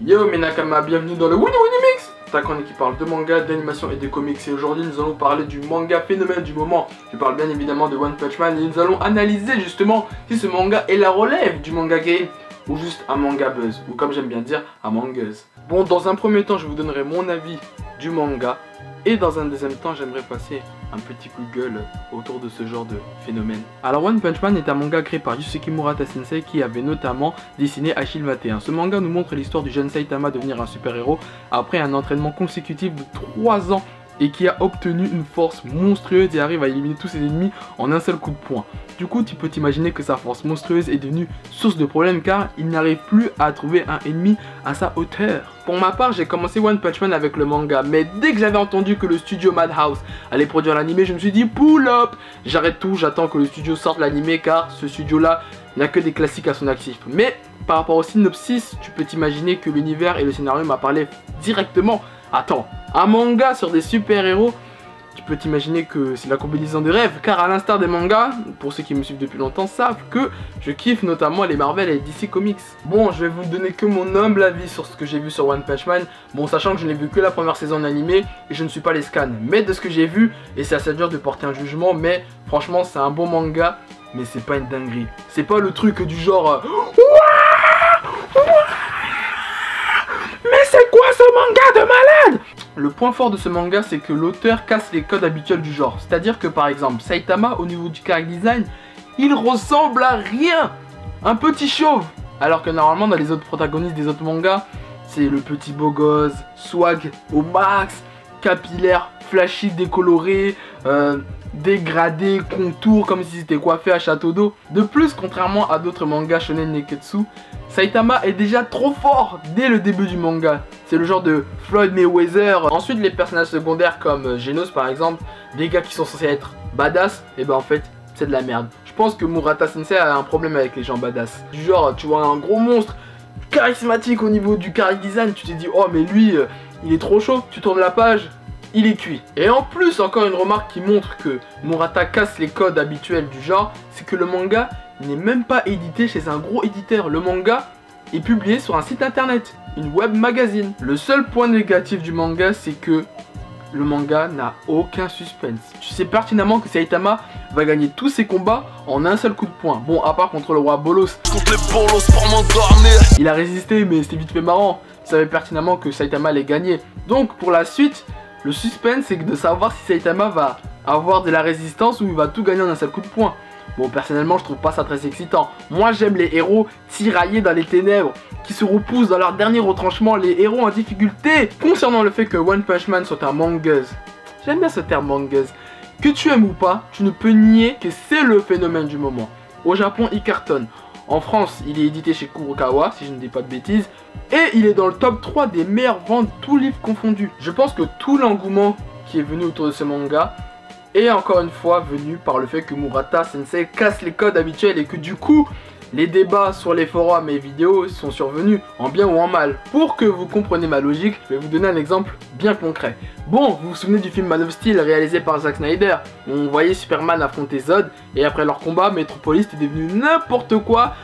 Yo mes Nakama, bienvenue dans le Winnie Winnie Mix Ta chronique qui parle de manga, d'animation et de comics et aujourd'hui nous allons parler du manga phénomène du moment. Je parle bien évidemment de One Punch Man et nous allons analyser justement si ce manga est la relève du manga game ou juste un manga buzz ou comme j'aime bien dire un manga's. Bon dans un premier temps je vous donnerai mon avis du manga et dans un deuxième temps, j'aimerais passer un petit coup de gueule autour de ce genre de phénomène. Alors One Punch Man est un manga créé par Yusuke Murata Sensei qui avait notamment dessiné Achille 21. Ce manga nous montre l'histoire du jeune Saitama devenir un super-héros après un entraînement consécutif de 3 ans et qui a obtenu une force monstrueuse et arrive à éliminer tous ses ennemis en un seul coup de poing. Du coup, tu peux t'imaginer que sa force monstrueuse est devenue source de problème car il n'arrive plus à trouver un ennemi à sa hauteur. Pour ma part, j'ai commencé One Punch Man avec le manga, mais dès que j'avais entendu que le studio Madhouse allait produire l'anime, je me suis dit pull up J'arrête tout, j'attends que le studio sorte l'anime car ce studio-là n'a que des classiques à son actif. Mais par rapport au synopsis, tu peux t'imaginer que l'univers et le scénario m'a parlé directement. Attends, un manga sur des super-héros tu peux t'imaginer que c'est la combinaison des rêves, car à l'instar des mangas, pour ceux qui me suivent depuis longtemps savent que je kiffe notamment les Marvel et DC Comics. Bon, je vais vous donner que mon humble avis sur ce que j'ai vu sur One Punch Man, bon sachant que je n'ai vu que la première saison animée et je ne suis pas les scans, mais de ce que j'ai vu, et c'est assez dur de porter un jugement, mais franchement c'est un bon manga, mais c'est pas une dinguerie. C'est pas le truc du genre... Euh, mais c'est quoi ce manga de malade le point fort de ce manga, c'est que l'auteur casse les codes habituels du genre. C'est-à-dire que par exemple, Saitama, au niveau du character design, il ressemble à rien Un petit chauve Alors que normalement, dans les autres protagonistes des autres mangas, c'est le petit beau gosse, swag au max, capillaire, flashy, décoloré, euh, dégradé, contour, comme si c'était coiffé à château d'eau. De plus, contrairement à d'autres mangas shonen neketsu, Saitama est déjà trop fort dès le début du manga. C'est le genre de Floyd Mayweather. Ensuite, les personnages secondaires comme euh, Genos par exemple, des gars qui sont censés être badass, et ben en fait, c'est de la merde. Je pense que Murata Sensei a un problème avec les gens badass. Du genre, tu vois un gros monstre charismatique au niveau du design, tu te dis, oh mais lui, euh, il est trop chaud. Tu tournes la page, il est cuit. Et en plus, encore une remarque qui montre que Murata casse les codes habituels du genre, c'est que le manga n'est même pas édité chez un gros éditeur. Le manga est publié sur un site internet, une web magazine. Le seul point négatif du manga, c'est que le manga n'a aucun suspense. Tu sais pertinemment que Saitama va gagner tous ses combats en un seul coup de poing. Bon, à part contre le roi Bolos. Contre les Bolos pour m'endormir. Il a résisté, mais c'était vite fait marrant. Tu savais pertinemment que Saitama allait gagner. Donc, pour la suite, le suspense, c'est de savoir si Saitama va avoir de la résistance ou il va tout gagner en un seul coup de poing. Bon, personnellement, je trouve pas ça très excitant. Moi, j'aime les héros tiraillés dans les ténèbres, qui se repoussent dans leur dernier retranchement, les héros en difficulté. Concernant le fait que One Punch Man soit un mangaze, j'aime bien ce terme mangaze. Que tu aimes ou pas, tu ne peux nier que c'est le phénomène du moment. Au Japon, il cartonne. En France, il est édité chez Kurokawa, si je ne dis pas de bêtises. Et il est dans le top 3 des meilleures ventes, tous livres confondus. Je pense que tout l'engouement qui est venu autour de ce manga est encore une fois venu par le fait que Murata Sensei casse les codes habituels et que du coup, les débats sur les forums et vidéos sont survenus en bien ou en mal. Pour que vous compreniez ma logique, je vais vous donner un exemple bien concret. Bon, vous vous souvenez du film Man of Steel réalisé par Zack Snyder On voyait Superman affronter Zod et après leur combat, Metropolis était devenu n'importe quoi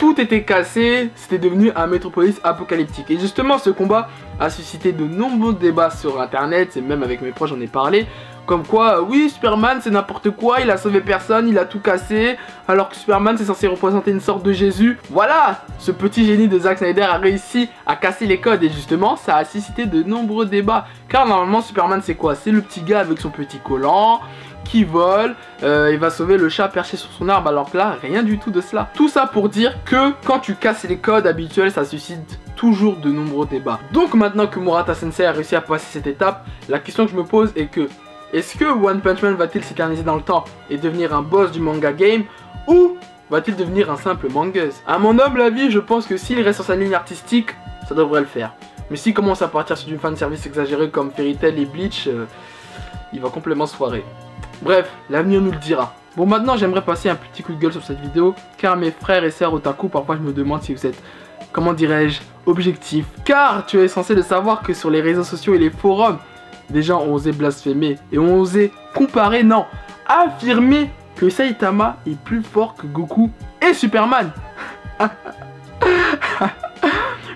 tout était cassé, c'était devenu un métropolis apocalyptique. Et justement, ce combat a suscité de nombreux débats sur internet, et même avec mes proches j'en ai parlé, comme quoi, oui, Superman c'est n'importe quoi, il a sauvé personne, il a tout cassé, alors que Superman c'est censé représenter une sorte de Jésus. Voilà Ce petit génie de Zack Snyder a réussi à casser les codes, et justement, ça a suscité de nombreux débats. Car normalement, Superman c'est quoi? C'est le petit gars avec son petit collant, qui vole, euh, il va sauver le chat perché sur son arbre, alors que là, rien du tout de cela. Tout ça pour dire que quand tu casses les codes habituels, ça suscite toujours de nombreux débats. Donc maintenant que Murata Sensei a réussi à passer cette étape, la question que je me pose est que est-ce que One Punch Man va-t-il s'éterniser dans le temps et devenir un boss du manga game ou va-t-il devenir un simple mangaze À mon humble avis, je pense que s'il reste sur sa ligne artistique, ça devrait le faire. Mais s'il commence à partir sur du fan service exagéré comme Fairy Tail et Bleach, euh, il va complètement se foirer. Bref, l'avenir nous le dira. Bon maintenant j'aimerais passer un petit coup de gueule sur cette vidéo car mes frères et sœurs otaku parfois je me demande si vous êtes, comment dirais-je, objectif. Car tu es censé le savoir que sur les réseaux sociaux et les forums, gens ont osé blasphémer et ont osé comparer, non, affirmer que Saitama est plus fort que Goku et Superman.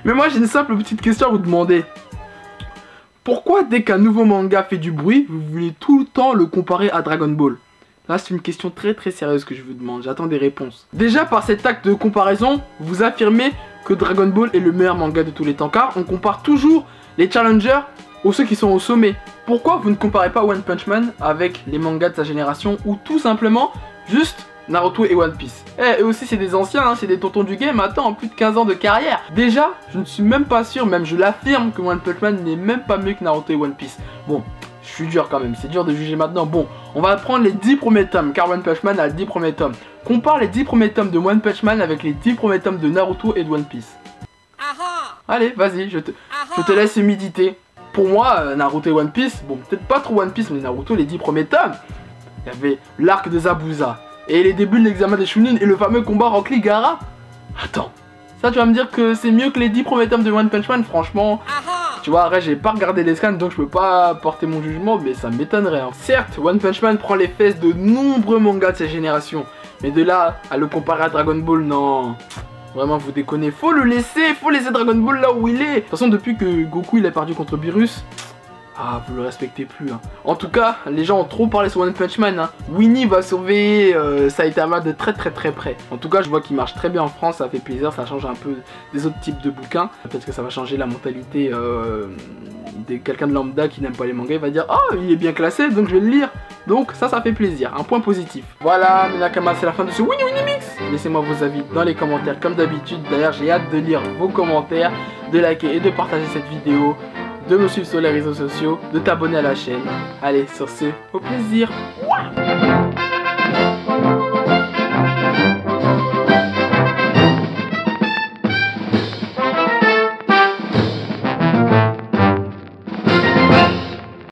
Mais moi j'ai une simple petite question à vous demander. Pourquoi dès qu'un nouveau manga fait du bruit, vous voulez tout le temps le comparer à Dragon Ball? Là, c'est une question très très sérieuse que je vous demande. J'attends des réponses. Déjà, par cet acte de comparaison, vous affirmez que Dragon Ball est le meilleur manga de tous les temps. Car on compare toujours les challengers aux ceux qui sont au sommet. Pourquoi vous ne comparez pas One Punch Man avec les mangas de sa génération ou tout simplement juste Naruto et One Piece? Eh, eux aussi c'est des anciens, hein, c'est des tontons du game, attends, plus de 15 ans de carrière. Déjà, je ne suis même pas sûr, même je l'affirme que One Punch Man n'est même pas mieux que Naruto et One Piece. Bon, je suis dur quand même, c'est dur de juger maintenant. Bon, on va prendre les 10 premiers tomes, car One Punch Man a 10 premiers tomes. Compare les 10 premiers tomes de One Punch Man avec les 10 premiers tomes de Naruto et de One Piece. Allez, vas-y, je te, je te laisse méditer. Pour moi, euh, Naruto et One Piece, bon, peut-être pas trop One Piece, mais Naruto, les 10 premiers tomes, il y avait l'arc de Zabuza, et les débuts de l'examen des Chunin, et le fameux combat Rock Gara. Attends, ça tu vas me dire que c'est mieux que les 10 premiers tomes de One Punch Man, franchement. Tu vois, après j'ai pas regardé les scans donc je peux pas porter mon jugement, mais ça m'étonnerait. hein. Certes, One Punch Man prend les fesses de nombreux mangas de sa génération, mais de là à le comparer à Dragon Ball, non. Vraiment, vous déconnez. Faut le laisser, faut laisser Dragon Ball là où il est. De toute façon, depuis que Goku il a perdu contre Beerus, ah, vous le respectez plus. Hein. En tout cas, les gens ont trop parlé sur One Punch Man. Hein. Winnie va surveiller euh, Saitama de très très très près. En tout cas, je vois qu'il marche très bien en France, ça fait plaisir, ça change un peu des autres types de bouquins. Peut-être que ça va changer la mentalité euh, de quelqu'un de lambda qui n'aime pas les mangas. Il va dire, oh, il est bien classé, donc je vais le lire. Donc ça, ça fait plaisir, un point positif. Voilà, mes c'est la fin de ce Winnie Winnie Mix. Laissez-moi vos avis dans les commentaires, comme d'habitude. D'ailleurs, j'ai hâte de lire vos commentaires, de liker et de partager cette vidéo de me suivre sur les réseaux sociaux, de t'abonner à la chaîne. Allez, sur ce, au plaisir.